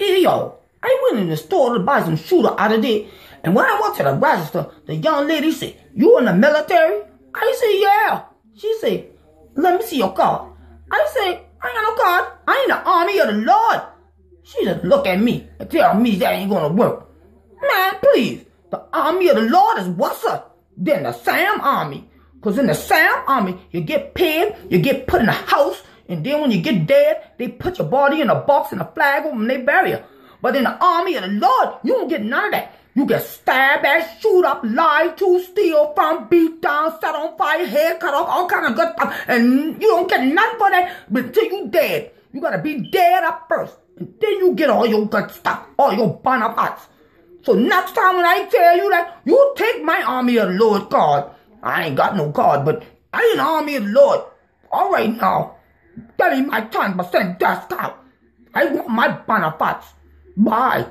Yo, I went in the store to buy some shooter out of there. And when I went to the register, the young lady said, You in the military? I said, Yeah. She said, Let me see your card. I said, I ain't got no card. I ain't the army of the Lord. She just look at me and tell me that ain't gonna work. Man, please. The army of the Lord is what's up than the Sam army. Cause in the Sam army, you get paid, you get put in a house, and then when you get dead, they put your body in a box and a flag over and they bury you. But in the army of the Lord, you don't get none of that. You get stabbed at, shoot up, lied to, steal from, beat down, set on fire, head cut off, all kind of good stuff. And you don't get nothing for that until you dead. You gotta be dead up first. And then you get all your good stuff, all your bonafides. So next time when I tell you that, you take my army of the Lord card. I ain't got no card, but I ain't army of the Lord. All right now. Me my 10% discount. I want my bonafides. Bye.